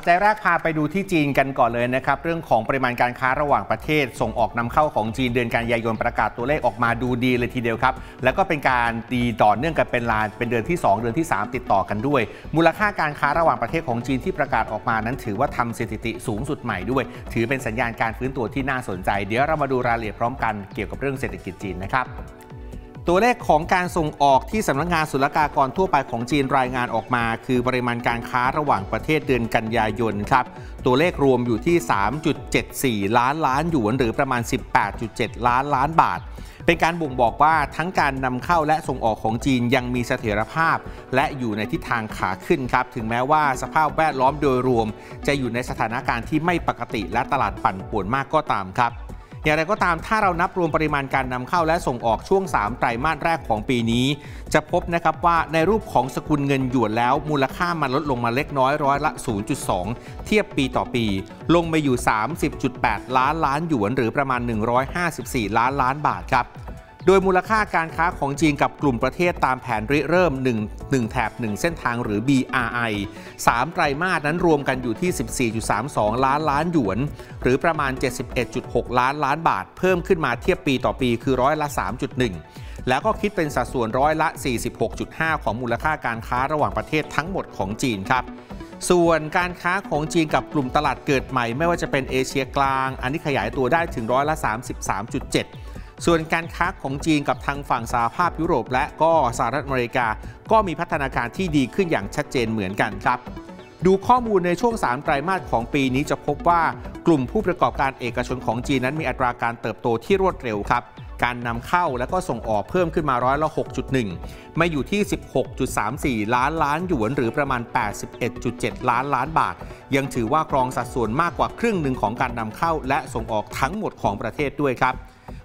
ปัจจัยแรกพาไปดูที่จีนกันก่อนเลยนะครับ เรื่องของปริมาณการค้าระหว่างประเทศ ส่งออกนำเข้าของจีนเดือนกันยายนประกาศตัวเลขออกมาดูดีเลยทีเดียวครับ แล้วก็เป็นการดีต่อเนื่องกันเป็นลานเป็นเดือนที่ 2 เดือนที่ 3 ติดต่อกันด้วย มูลค่าการค้าระหว่างประเทศของจีนที่ประกาศออกมานั้น ถือว่าทำสถิติสูงสุดใหม่ด้วย ถือเป็นสัญญาณการฟื้นตัวที่น่าสนใจ เดี๋ยวเรามาดูรายละเอียดพร้อมกันเกี่ยวกับเรื่องเศรษฐกิจจีนนะครับ ตัวเลขของการส่งออกที่สำนักงงานศุลกากรทั่วไปของจีนรายงานออกมา คือปริมาณการค้าระหว่างประเทศเดือนกันยายนครับ ตัวเลขรวมอยู่ที่ 3.74 ล้านล้านหยวนหรือประมาณ 18.7 ล้านล้านบาท เป็นการบ่งบอกว่าทั้งการนำเข้าและส่งออกของจีนยังมีเสถียรภาพ และอยู่ในทิศทางขาขึ้นครับ ถึงแม้ว่าสภาพแวดล้อมโดยรวม จะอยู่ในสถานการณ์ที่ไม่ปกติและตลาดปั่นป่วนมากก็ตามครับ อย่างไรก็ตามถ้าเรานับรวมปริมาณการนำเข้าและส่งออกช่วง 3 ไตรมาสแรกของปีนี้ จะพบนะครับว่าในรูปของสกุลเงินหยวนแล้ว มูลค่ามันลดลงมาเล็กน้อยร้อยละ 0.2 เทียบปีต่อปี ลงไปอยู่ 30.8 ล้านล้านหยวนหรือประมาณ 154 ล้านล้านบาทครับ โดยมูลค่าการค้าของจีนกับกลุ่มประเทศตามแผนริเริ่ม 1 1แถบ1 เส้นทางหรือ BRI 3ไตรมาสนั้นรวมกันอยู่ที่ 14.32 ล้านล้านหยวน หรือประมาณ 71.6 ล้านล้านบาท เพิ่มขึ้นมาเทียบปีต่อปีคือร้อยละ 3.1 แล้วก็คิดเป็นสัดส่วนร้อยละ 46.5 ของมูลค่าการค้าระหว่างประเทศทั้งหมดของจีนครับส่วนการค้าของจีนกับกลุ่มตลาดเกิดใหม่ ไม่ว่าจะเป็นเอเชียกลาง อันนี้ขยายตัวได้ถึงร้อยละ 33.7 ส่วนการค้าของจีนกับทางฝั่งสหภาพยุโรป และก็สหรัฐอเมริกา ก็มีพัฒนาการที่ดีขึ้นอย่างชัดเจนเหมือนกันครับ ดูข้อมูลในช่วง 3 ไตรมาสของปีนี้จะพบว่ากลุ่มผู้ประกอบการเอกชนของจีนนั้นมีอัตราการเติบโตที่รวดเร็วครับการนำเข้าและก็ส่งออกเพิ่มขึ้นมาร้อยละ 6.1 มาอยู่ที่ 16.34 ล้านล้านหยวนหรือประมาณ 81.7 ล้านล้านบาท ยังถือว่าครองสัดส่วนมากกว่าครึ่งหนึ่งของการนำเข้าและส่งออกทั้งหมดของประเทศด้วยครับ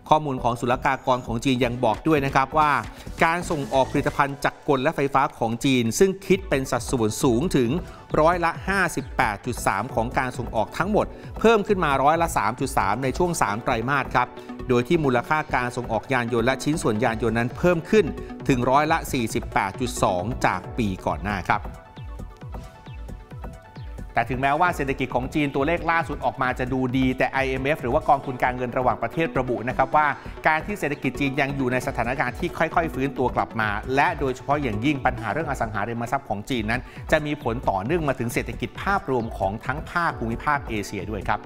ข้อมูลของศุลกากรของจีนยังบอกด้วยนะครับว่า การส่งออกผลิตภัณฑ์จักรกลและไฟฟ้าของจีน ซึ่งคิดเป็นสัดส่วนสูงถึงร้อยละ 58.3 ของการส่งออกทั้งหมด เพิ่มขึ้นมาร้อยละ 3.3 ในช่วง 3 ไตรมาสครับ โดยที่มูลค่าการส่งออกยานยนต์และชิ้นส่วนยานยนต์นั้นเพิ่มขึ้นถึงร้อยละ 48.2 จากปีก่อนหน้าครับ แต่ถึงแม้ว่าเศรษฐกิจของจีนตัวเลขล่าสุดออกมาจะดูดี แต่ IMF หรือว่ากองทุนการเงินระหว่างประเทศระบุนะครับว่าการที่เศรษฐกิจจีนยังอยู่ในสถานการณ์ที่ค่อย ๆ ฟื้นตัวกลับมา และโดยเฉพาะอย่างยิ่งปัญหาเรื่องอสังหาริมทรัพย์ของจีนนั้น จะมีผลต่อเนื่องมาถึงเศรษฐกิจภาพรวมของทั้งภาคภูมิภาคเอเชียด้วยครับ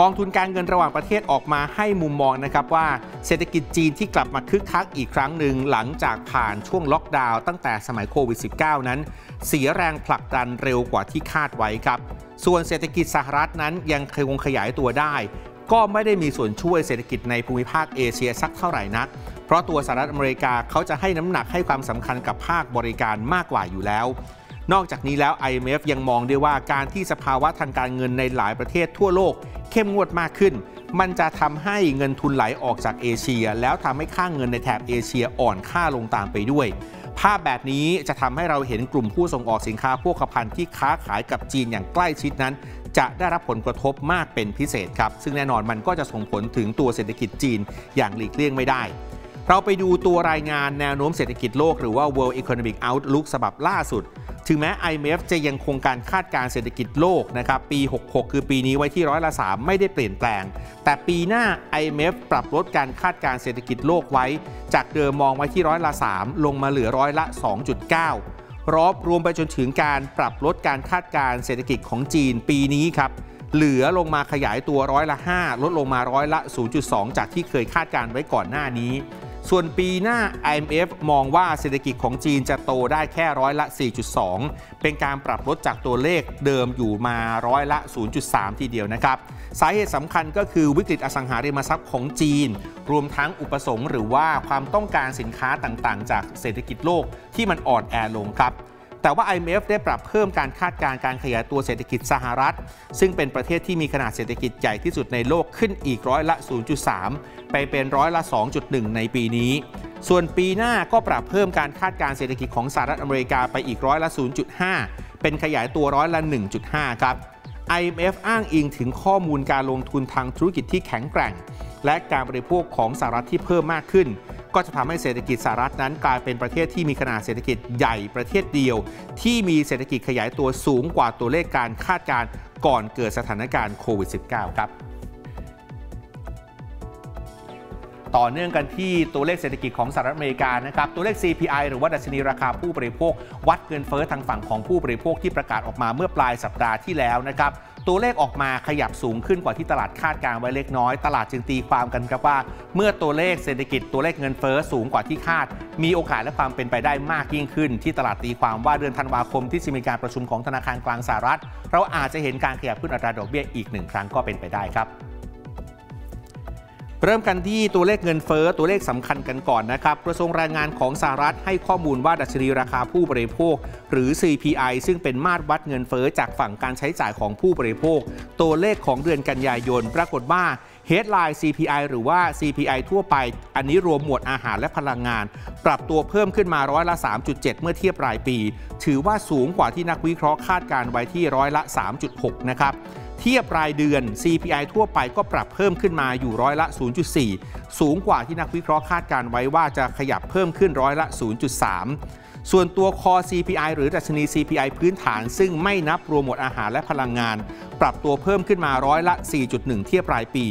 กองทุนการเงินระหว่างประเทศออกมาให้มุมมองนะครับว่าเศรษฐกิจจีนที่กลับมาคึกคักอีกครั้งหนึ่งหลังจากผ่านช่วงล็อกดาวน์ตั้งแต่สมัยโควิด -19 นั้น เสียแรงผลักดันเร็วกว่าที่คาดไว้ครับ ส่วนเศรษฐกิจสหรัฐนั้นยังคงขยายตัวได้ ก็ไม่ได้มีส่วนช่วยเศรษฐกิจในภูมิภาคเอเชียสักเท่าไหร่นัก เพราะตัวสหรัฐอเมริกาเขาจะให้น้ำหนักให้ความสำคัญกับภาคบริการมากกว่าอยู่แล้ว นอกจากนี้แล้ว IMF ยังมองด้วยว่าการที่สภาวะทางการเงินในหลายประเทศทั่วโลก เข้มงวดมากขึ้น มันจะทำให้เงินทุนไหลออกจากเอเชีย แล้วทำให้ค่างเงินในแถบเอเชียอ่อนค่าลงตามไปด้วย ภาพแบบนี้จะทำให้เราเห็นกลุ่มผู้ส่งออกสินค้าพวกภัณฑ์ที่ค้าขายกับจีนอย่างใกล้ชิดนั้น จะได้รับผลกระทบมากเป็นพิเศษครับ ซึ่งแน่นอนมันก็จะส่งผลถึงตัวเศรษฐกิจจีนอย่างหลีกเลี่ยงไม่ได้เราไปดูตัวรายงานแนวโน้มเศรษฐกิจโลกหรือว่า World Economic Outlook ฉบับล่าสุด ถึงแม้ IMF จะยังคงการคาดการเศรษฐกิจโลกนะครับปี 66 คือปีนี้ไว้ที่ร้อยละ 3 ไม่ได้เปลี่ยนแปลง แต่ปีหน้า IMF ปรับลดการคาดการเศรษฐกิจโลกไว้ จากเดิมมองไว้ที่ร้อยละ 3 ลงมาเหลือร้อยละ 2.9 รอบรวมไปจนถึงการปรับลดการคาดการเศรษฐกิจของจีนปีนี้ครับเหลือลงมาขยายตัวร้อยละ 5 ลดลงมาร้อยละ 0.2 จากที่เคยคาดการไว้ก่อนหน้านี้ ส่วนปีหน้า IMF มองว่าเศรษฐกิจของจีนจะโตได้แค่ร้อยละ 4.2 เป็นการปรับลดจากตัวเลขเดิมอยู่มาร้อยละ 0.3 ทีเดียวนะครับ สาเหตุสำคัญก็คือวิกฤตอสังหาริมทรัพย์ของจีน รวมทั้งอุปสงค์หรือว่าความต้องการสินค้าต่างๆ จากเศรษฐกิจโลกที่มันอ่อนแอลงครับ แต่ว่า IMF ได้ปรับเพิ่มการคาดการณ์การขยายตัวเศรษฐกิจสหรัฐ ซึ่งเป็นประเทศที่มีขนาดเศรษฐกิจใหญ่ที่สุดในโลกขึ้นอีกร้อยละ 0.3 ไปเป็นร้อยละ 2.1 ในปีนี้ ส่วนปีหน้าก็ปรับเพิ่มการคาดการณ์เศรษฐกิจของสหรัฐอเมริกาไปอีกร้อยละ 0.5 เป็นขยายตัวร้อยละ 1.5 ครับ IMF อ้างอิงถึงข้อมูลการลงทุนทางธุรกิจที่แข็งแกร่ง และการบริโภคของสหรัฐที่เพิ่มมากขึ้น ก็จะทำให้เศรษฐกิจสหรัฐนั้นกลายเป็นประเทศที่มีขนาดเศรษฐกิจใหญ่ประเทศเดียว ที่มีเศรษฐกิจขยายตัวสูงกว่าตัวเลขการคาดการณ์ก่อนเกิดสถานการณ์โควิด -19 ครับ ต่อเนื่องกันที่ตัวเลขเศรษฐกิจของสหรัฐอเมริกานะครับ ตัวเลข CPI หรือว่าดัชนีราคาผู้บริโภค วัดเงินเฟ้อทางฝั่งของผู้บริโภคที่ประกาศออกมาเมื่อปลายสัปดาห์ที่แล้วนะครับตัวเลขออกมาขยับสูงขึ้นกว่าที่ตลาดคาดการไว้เล็กน้อย ตลาดจึงตีความกันครับว่า เมื่อตัวเลขเศรษฐกิจตัวเลขเงินเฟ้อสูงกว่าที่คาด มีโอกาสและความเป็นไปได้มากยิ่งขึ้น ที่ตลาดตีความว่าเดือนธันวาคมที่จะมีการประชุมของธนาคารกลางสหรัฐ เราอาจจะเห็นการขยับขึ้นอัตราดอกเบี้ยอีกหนึ่งครั้งก็เป็นไปได้ครับ เริ่มกันที่ตัวเลขเงินเฟ้อตัวเลขสำคัญกันก่อนนะครับ กระทรวงแรงงานของสหรัฐให้ข้อมูลว่าดัชนีราคาผู้บริโภค หรือ CPI ซึ่งเป็นมาตรวัดเงินเฟ้อจากฝั่งการใช้จ่ายของผู้บริโภค ตัวเลขของเดือนกันยายน ปรากฏว่า Headline CPI หรือว่า CPI ทั่วไป อันนี้รวมหมวดอาหารและพลังงาน ปรับตัวเพิ่มขึ้นมาร้อยละ 3.7 เมื่อเทียบรายปี ถือว่าสูงกว่าที่นักวิเคราะห์คาดการไว้ที่ร้อยละ 3.6 นะครับ เทียบรายเดือน CPI ทั่วไปก็ปรับเพิ่มขึ้นมาอยู่ร้อยละ 0.4 สูงกว่าที่นักวิเคราะห์คาดการไว้ว่าจะขยับเพิ่มขึ้นร้อยละ 0.3 ส่วนตัวคอ CPI หรือดัชนี CPI พื้นฐาน ซึ่งไม่นับรวมหมวดอาหารและพลังงาน ปรับตัวเพิ่มขึ้นมาร้อยละ 4.1 เทียบรายปี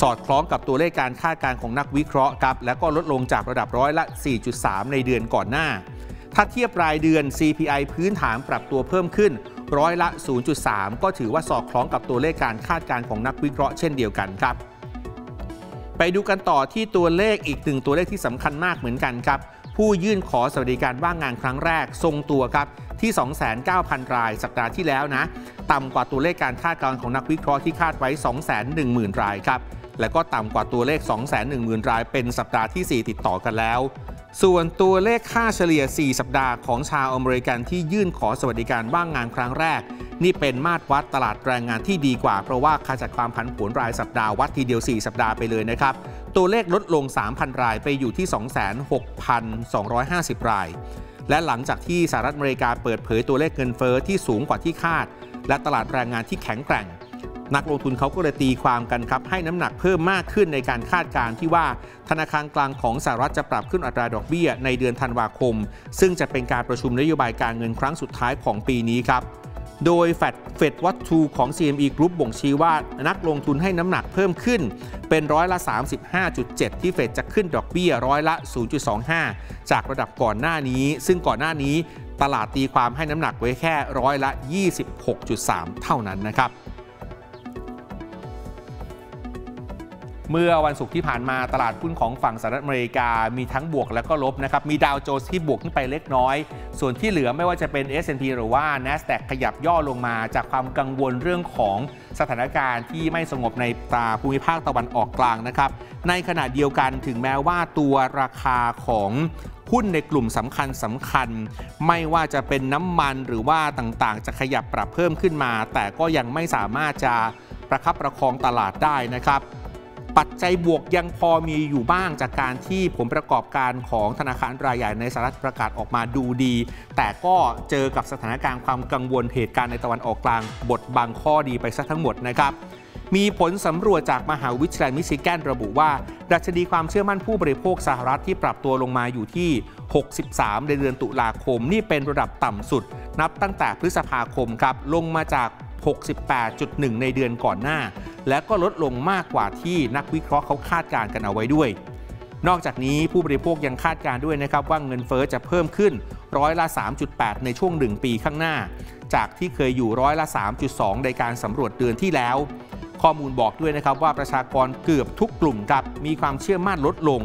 สอดคล้องกับตัวเลขการคาดการณ์ของนักวิเคราะห์ครับและก็ลดลงจากระดับร้อยละ 4.3 ในเดือนก่อนหน้า ถ้าเทียบรายเดือน CPI พื้นฐานปรับตัวเพิ่มขึ้น ร้อยละ 0.3 ก็ถือว่าสอดคล้องกับตัวเลขการคาดการณ์ของนักวิเคราะห์เช่นเดียวกันครับ ไปดูกันต่อที่ตัวเลขอีกหนึ่งตัวเลขที่สำคัญมากเหมือนกันครับผู้ยื่นขอสวัสดิการว่างงานครั้งแรกทรงตัวครับที่ 29,000 ราย สัปดาห์ที่แล้วนะ ต่ำกว่าตัวเลขการคาดการณ์ของนักวิเคราะห์ที่คาดไว้ 210,000 รายครับ และก็ต่ำกว่าตัวเลข 210,000 รายเป็นสัปดาห์ที่ 4 ติดต่อกันแล้ว ส่วนตัวเลขค่าเฉลี่ย 4 สัปดาห์ของชาวอเมริกันที่ยื่นขอสวัสดิการว่างงานครั้งแรก นี่เป็นมาตรวัดตลาดแรงงานที่ดีกว่า เพราะว่าค่าจัดความผันผวนรายสัปดาห์วัดทีเดียว 4 สัปดาห์ไปเลยนะครับ ตัวเลขลดลง 3,000 รายไปอยู่ที่ 26,250 ราย และหลังจากที่สหรัฐอเมริกาเปิดเผยตัวเลขเงินเฟอ้อที่สูงกว่าที่คาด และตลาดแรงงานที่แข็งแกร่ง นักลงทุนเขาก็เลยตีความกันครับให้น้ำหนักเพิ่มมากขึ้นในการคาดการณ์ที่ว่าธนาคารกลางของสหรัฐจะปรับขึ้นอัตราดอกเบี้ยในเดือนธันวาคม ซึ่งจะเป็นการประชุมนโยบายการเงินครั้งสุดท้ายของปีนี้ครับโดยแฟดเฟดวัตทูของ CME Group บ่งชี้ว่านักลงทุนให้น้ำหนักเพิ่มขึ้น เป็นร้อยละ 35.7 ที่เฟดจะขึ้นดอกเบี้ยร้อยละ 0.25 จากระดับก่อนหน้านี้ ซึ่งก่อนหน้านี้ตลาดตีความให้น้ำหนักไว้แค่ร้อยละ 26.3 เท่านั้นนะครับ เมื่อวันศุกร์ที่ผ่านมาตลาดหุ้นของฝั่งสหรัฐอเมริกามีทั้งบวกและก็ลบนะครับ มีดาวโจนส์ที่บวกขึ้นไปเล็กน้อย ส่วนที่เหลือไม่ว่าจะเป็น S&P หรือว่า NASDAQ ขยับย่อลงมาจากความกังวลเรื่องของสถานการณ์ที่ไม่สงบในตาภูมิภาคตะวันออกกลางนะครับ ในขณะเดียวกันถึงแม้ว่าตัวราคาของหุ้นในกลุ่มสำคัญสำคัญ ไม่ว่าจะเป็นน้ำมันหรือว่าต่างๆ จะขยับปรับเพิ่มขึ้นมา แต่ก็ยังไม่สามารถจะประคับประคองตลาดได้นะครับ ปัจจัยบวกยังพอมีอยู่บ้างจากการที่ผลประกอบการของธนาคารรายใหญ่ในสหรัฐประกาศออกมาดูดี แต่ก็เจอกับสถานการณ์ความกังวลเหตุการณ์ในตะวันออกกลาง บทบังข้อดีไปซะทั้งหมดนะครับมีผลสำรวจจากมหาวิทยาลัยมิชิแกนระบุว่า ดัชนีความเชื่อมั่นผู้บริโภคสหรัฐที่ปรับตัวลงมาอยู่ที่ 63 ในเดือนตุลาคม นี่เป็นระดับต่ำสุด นับตั้งแต่พฤษภาคมครับ ลงมาจาก 68.1 ในเดือนก่อนหน้า และก็ลดลงมากกว่าที่นักวิเคราะห์เขาคาดการณ์กันเอาไว้ด้วย นอกจากนี้ผู้บริโภคยังคาดการณ์ด้วยนะครับว่าเงินเฟอ้อจะเพิ่มขึ้นร้อยละ 3.8 ในช่วง 1 ปีข้างหน้า จากที่เคยอยู่ร้อยละ 3.2 ในการสำรวจเดือนที่แล้ว ข้อมูลบอกด้วยนะครับว่าประชากรเกือบทุกกลุ่มครับมีความเชื่อมั่นลดลง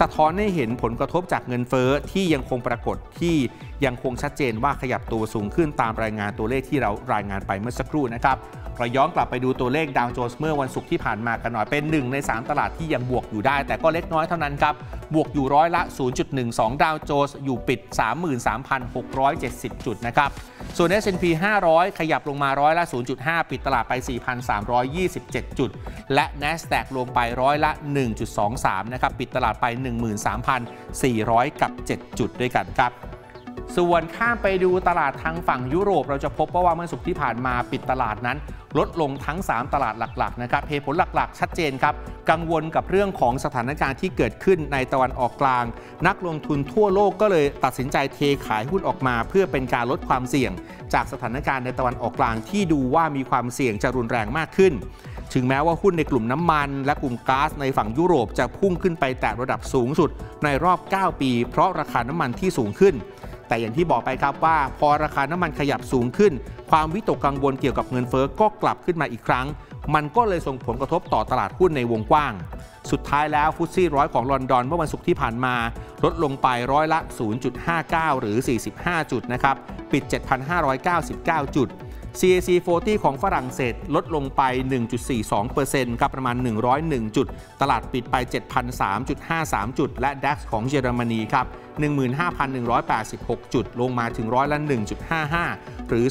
สะท้อนให้เห็นผลกระทบจากเงินเฟอ้อที่ยังคงปรากฏที่ยังคงชัดเจนว่าขยับตัวสูงขึ้นตามรายงานตัวเลขที่เรารายงานไปเมื่อสักครู่นะครับเราย้อนกลับไปดูตัวเลขดาวโจนส์เมื่อวันศุกร์ที่ผ่านมากันหน่อยเป็น 1 ใน 3 ตลาดที่ยังบวกอยู่ได้ แต่ก็เล็กน้อยเท่านั้นครับ บวกอยู่ร้อยละ 0.12 ดาวโจนส์อยู่ปิด 33,670 จุดนะครับ ส่วน S&P 500 ขยับลงมาร้อยละ 0.5 ปิดตลาดไป 4,327 จุด และ NASDAQ ลงไปร้อยละ 1.23 นะครับ ปิดตลาดไป 13,400 กับ 7 จุดด้วยกันครับ ส่วนข้ามไปดูตลาดทางฝั่งยุโรป เราจะพบว่าวันศุกที่ผ่านมาปิดตลาดนั้น ลดลงทั้ง 3 ตลาดหลักๆนะครับเหตุผลหลักๆ ชัดเจนครับ กังวลกับเรื่องของสถานการณ์ที่เกิดขึ้นในตะวันออกกลาง นักลงทุนทั่วโลกก็เลยตัดสินใจเทขายหุ้นออกมา เพื่อเป็นการลดความเสี่ยง จากสถานการณ์ในตะวันออกกลางที่ดูว่ามีความเสี่ยงจะรุนแรงมากขึ้นถึงแม้ว่าหุ้นในกลุ่มน้ำมัน และกลุ่มก๊าซในฝั่งยุโรปจะพุ่งขึ้นไปแตะระดับสูงสุดในรอบ 9 ปี เพราะราคาน้ำมันที่สูงขึ้น แต่อย่างที่บอกไปครับว่าพอราคาน้ำมันขยับสูงขึ้น ความวิตกกังวลเกี่ยวกับเงินเฟอ้อก็กลับขึ้นมาอีกครั้ง มันก็เลยส่งผลกระทบต่อตลาดหุ้นในวงกว้าง สุดท้ายแล้วฟุตซี่ร้อยของลอนดอนเมื่อวันศุกร์ที่ผ่านมา ลดลงไปร้อยละ 0.59 หรือ 45 จุดนะครับ ปิด 7,599 จุด CAC 40 ของฝรั่งเศสลดลงไป 1.42%ครับประมาณ 101 จุด ตลาดปิดไป 7,003.53 จุด และ DAX ของเยอรมนีครับ 15,186 จุด ลงมาถึงร้อยละ 1.55 หรือ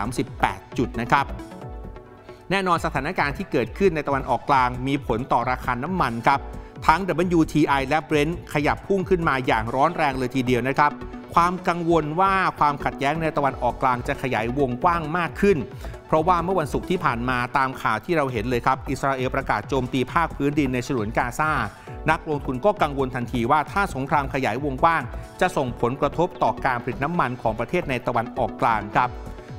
238 จุดนะครับแน่นอนสถานการณ์ที่เกิดขึ้นในตะวันออกกลางมีผลต่อราคาน้ำมันครับ ทั้ง WTI และ Brent ขยับพุ่งขึ้นมาอย่างร้อนแรงเลยทีเดียวนะครับ ความกังวลว่าความขัดแย้งในตะวันออกกลางจะขยายวงกว้างมากขึ้น เพราะว่าเมื่อวันศุกร์ที่ผ่านมาตามข่าวที่เราเห็นเลยครับ อิสราเอลประกาศโจมตีภาคพื้นดินในฉนวนกาซา นักลงทุนก็กังวลทันทีว่าถ้าสงครามขยายวงกว้าง จะส่งผลกระทบต่อการผลิตน้ำมันของประเทศในตะวันออกกลางครับ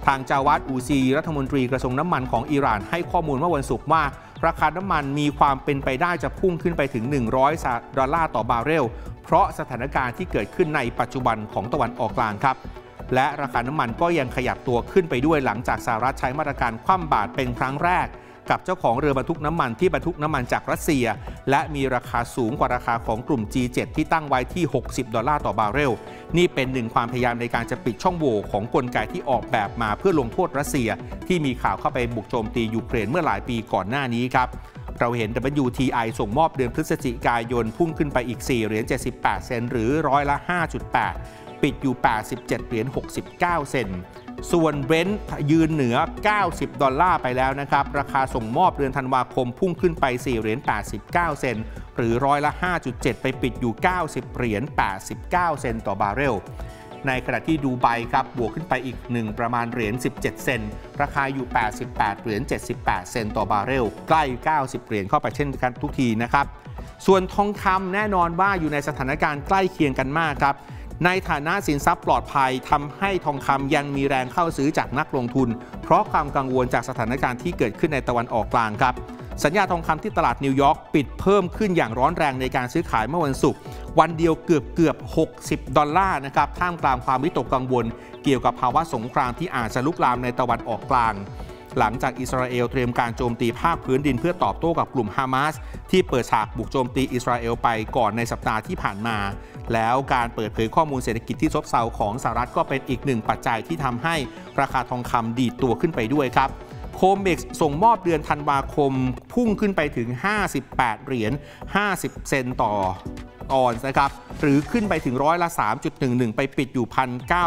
ทางจาวัดอูซี รัฐมนตรีกระทรวงน้ำมันของอิหร่านให้ข้อมูลเมื่อวันศุกร์ว่า ราคาน้ำมันมีความเป็นไปได้จะพุ่งขึ้นไปถึง 100 ดอลลาร์ต่อบาร์เรล เพราะสถานการณ์ที่เกิดขึ้นในปัจจุบันของตะวันออกกลางครับ และราคาน้ำมันก็ยังขยับตัวขึ้นไปด้วยหลังจากสหรัฐใช้มาตรการคว่ำบาตรเป็นครั้งแรก กับเจ้าของเรือบรรทุกน้ำมันที่บรรทุกน้ำมันจากรัสเซีย และมีราคาสูงกว่าราคาของกลุ่ม G7 ที่ตั้งไว้ที่ 60 ดอลลาร์ต่อบาร์เรล นี่เป็นหนึ่งความพยายามในการจะปิดช่องโหว่ของกลไกที่ออกแบบมาเพื่อลงโทษรัสเซีย ที่มีข่าวเข้าไปบุกโจมตียูเครนเมื่อหลายปีก่อนหน้านี้ครับเราเห็น WTI ส่งมอบเดือนพฤศจิกายนพุ่งขึ้นไปอีก 4 เหรียญ 78 เซนต์หรือร้อยละ 5.8 ปิดอยู่ 87 เหรียญ 69 เซนต์ ส่วนเบรนท์ยืนเหนือ 90 ดอลลาร์ไปแล้วนะครับ ราคาส่งมอบเดือนธันวาคมพุ่งขึ้นไป 4 เหรียญ 89 เซนหรือร้อยละ 5.7 ไปปิดอยู่ 90 เหรียญ 89 เซนต่อบาร์เรล ในขณะที่ดูไบครับบวกขึ้นไปอีก1ประมาณเหรียญ 17 เซนราคาอยู่ 88 เหรียญ 78 เซนต่อบาร์เรล ใกล้ 90 เหรียญเข้าไปเช่นกันทุกทีนะครับ ส่วนทองคำแน่นอนว่าอยู่ในสถานการณ์ใกล้เคียงกันมากครับ ในฐานะสินทรัพย์ปลอดภัยทำให้ทองคำยังมีแรงเข้าซื้อจากนักลงทุน เพราะความกังวลจากสถานการณ์ที่เกิดขึ้นในตะวันออกกลางครับ สัญญาทองคำที่ตลาดนิวยอร์กปิดเพิ่มขึ้นอย่างร้อนแรงในการซื้อขายเมื่อวันศุกร์วันเดียวเกือบเกือบ 60 ดอลลาร์นะครับท่ามกลางความวิตกกังวล เกี่ยวกับภาวะสงครามที่อาจจะลุกลามในตะวันออกกลางหลังจากอิสราเอลเตรียมการโจมตีภาคพื้นดินเพื่อตอบโต้กับกลุ่มฮามาสที่เปิดฉากบุกโจมตีอิสราเอลไปก่อนในสัปดาห์ที่ผ่านมา แล้วการเปิดเผยข้อมูลเศรษฐกิจที่ซบเซาของสหรัฐก็เป็นอีกหนึ่งปัจจัยที่ทำให้ราคาทองคำดีดตัวขึ้นไปด้วยครับ COMEX ส่งมอบเดือนธันวาคมพุ่งขึ้นไปถึง 58 เหรียญ 50 เซนต์ต่อออนซ์นะครับ หรือขึ้นไปถึงร้อยละ 3.11 ไปปิดอยู่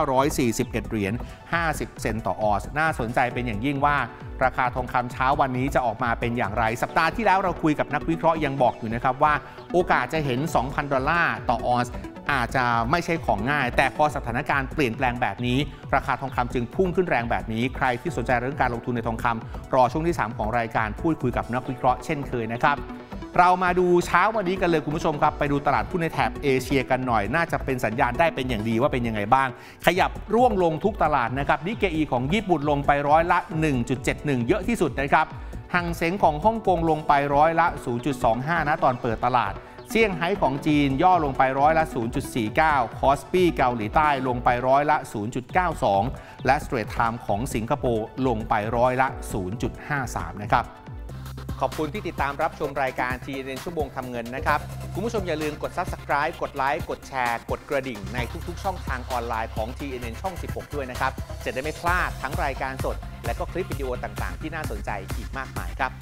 1,941 เหรียญ 50 เซนต์ต่อออนซ์น่าสนใจเป็นอย่างยิ่งว่า ราคาทองคำเช้าวันนี้จะออกมาเป็นอย่างไร สัปดาห์ที่แล้วเราคุยกับนักวิเคราะห์ยังบอกอยู่นะครับว่า โอกาสจะเห็น 2,000 ดอลลาร์ต่อออนซ์อาจจะไม่ใช่ของง่าย แต่พอสถานการณ์เปลี่ยนแปลงแบบนี้ ราคาทองคำจึงพุ่งขึ้นแรงแบบนี้ ใครที่สนใจเรื่องการลงทุนในทองคำรอช่วงที่ 3 ของรายการพูดคุยกับนักวิเคราะห์เช่นเคยนะครับ เรามาดูเช้าวันนี้กันเลยคุณผู้ชมครับ ไปดูตลาดหุ้นในแถบเอเชียกันหน่อย น่าจะเป็นสัญญาณได้เป็นอย่างดีว่าเป็นยังไงบ้าง ขยับร่วงลงทุกตลาดนะครับนิเกอีของญี่ปุ่นลงไปร้อยละ 1.71 เยอะที่สุดนะครับหังเซ็งของฮ่องกงลงไปร้อยละ 0.25 นะตอนเปิดตลาดเซี่ยงไฮ้ของจีนย่อลงไปร้อยละ 0.49 KOSPI เกาหลีใต้ลงไปร้อยละ 0.92 และ Straits Times ของสิงคโปร์ลงไปร้อยละ 0.53 นะครับ ขอบคุณที่ติดตามรับชมรายการ TNN ชั่วโมงทำเงินนะครับ คุณผู้ชมอย่าลืมกด Subscribe กดไลค์กดแชร์กดกระดิ่งในทุก ๆ ช่องทางออนไลน์ของ TNN ช่อง 16 ด้วยนะครับ จะได้ไม่พลาดทั้งรายการสด และก็คลิปวิดีโอต่างๆ ที่น่าสนใจอีกมากมายครับ